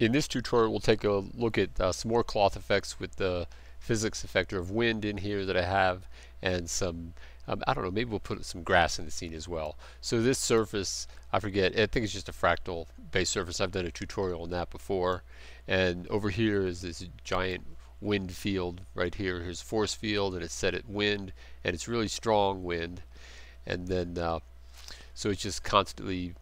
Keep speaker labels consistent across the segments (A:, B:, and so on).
A: In this tutorial we'll take a look at uh, some more cloth effects with the physics effector of wind in here that I have and some um, I don't know maybe we'll put some grass in the scene as well. So this surface I forget I think it's just a fractal base surface. I've done a tutorial on that before. And over here is this giant wind field right here. Here's force field and it's set at wind and it's really strong wind. And then uh, so it's just constantly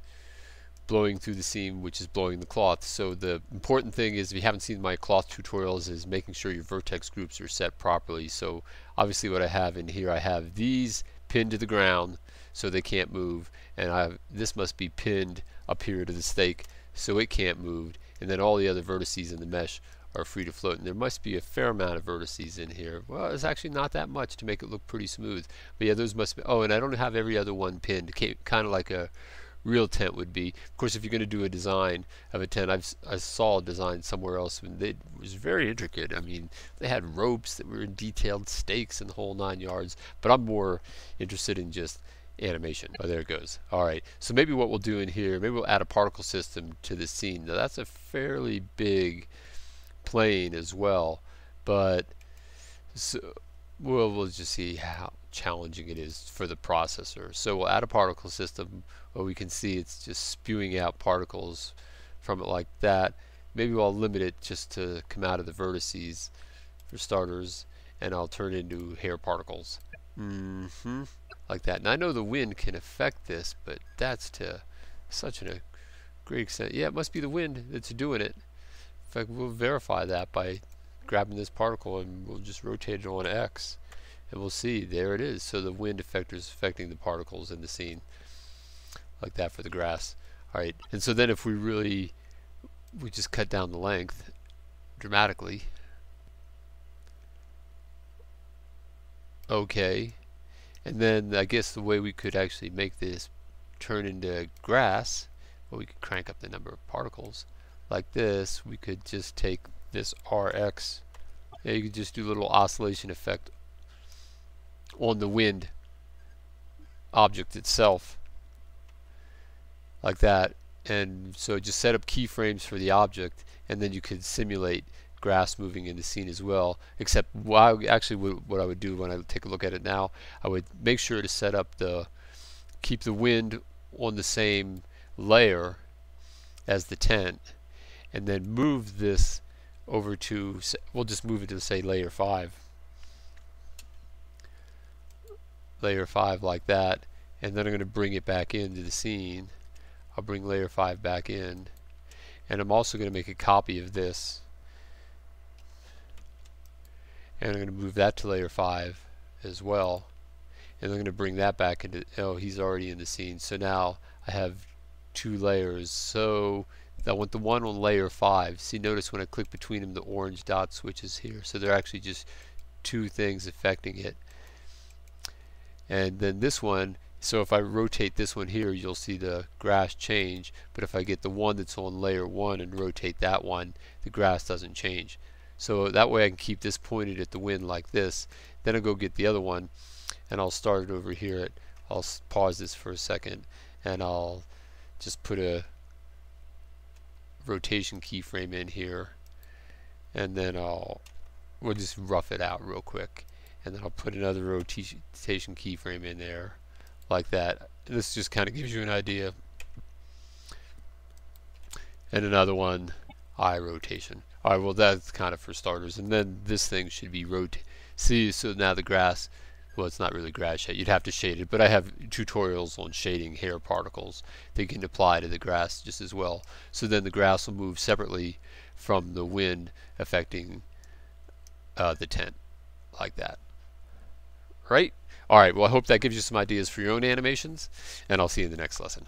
A: blowing through the seam which is blowing the cloth. So the important thing is if you haven't seen my cloth tutorials is making sure your vertex groups are set properly. So obviously what I have in here I have these pinned to the ground so they can't move. And I have, this must be pinned up here to the stake so it can't move. And then all the other vertices in the mesh are free to float. And there must be a fair amount of vertices in here. Well it's actually not that much to make it look pretty smooth. But yeah those must be oh and I don't have every other one pinned. Kind of like a real tent would be of course if you're going to do a design of a tent I've, I saw a design somewhere else and it was very intricate I mean they had ropes that were in detailed stakes and the whole nine yards but I'm more interested in just animation. Oh, there it goes. All right. So maybe what we'll do in here, maybe we'll add a particle system to the scene. Now that's a fairly big plane as well, but so we'll, we'll just see how challenging it is for the processor. So we'll add a particle system where we can see it's just spewing out particles from it like that. Maybe I'll limit it just to come out of the vertices for starters and I'll turn it into hair particles. Mm hmm Like that. And I know the wind can affect this, but that's to such a great extent. Yeah, it must be the wind that's doing it. In fact, we'll verify that by grabbing this particle and we'll just rotate it on X and we'll see. There it is. So the wind effector is affecting the particles in the scene like that for the grass. Alright and so then if we really we just cut down the length dramatically. Okay. And then I guess the way we could actually make this turn into grass well we could crank up the number of particles. Like this we could just take this RX yeah, you could just do little oscillation effect on the wind object itself like that. And so just set up keyframes for the object and then you could simulate grass moving in the scene as well. Except well, actually what I would do when I take a look at it now I would make sure to set up the keep the wind on the same layer as the tent and then move this over to we'll just move it to say layer 5 layer 5 like that and then I'm going to bring it back into the scene. I'll bring layer 5 back in. And I'm also going to make a copy of this. And I'm going to move that to layer 5 as well. And I'm going to bring that back into oh he's already in the scene. So now I have two layers. So I want the one on layer 5 see notice when I click between them the orange dot switches here. So they're actually just two things affecting it and then this one so if I rotate this one here you'll see the grass change. But if I get the one that's on layer 1 and rotate that one the grass doesn't change. So that way I can keep this pointed at the wind like this. Then I'll go get the other one and I'll start it over here at, I'll pause this for a second and I'll just put a rotation keyframe in here. And then I'll we'll just rough it out real quick and then I'll put another rotation keyframe in there like that. This just kind of gives you an idea. And another one, eye rotation. Alright, well that's kind of for starters. And then this thing should be rotate. See, so now the grass, well it's not really grass yet, you'd have to shade it, but I have tutorials on shading hair particles that can apply to the grass just as well. So then the grass will move separately from the wind affecting uh, the tent like that right? All right, well, I hope that gives you some ideas for your own animations, and I'll see you in the next lesson.